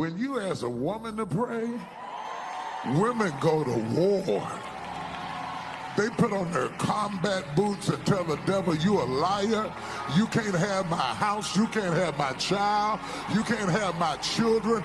When you ask a woman to pray, women go to war. They put on their combat boots and tell the devil, you a liar. You can't have my house. You can't have my child. You can't have my children.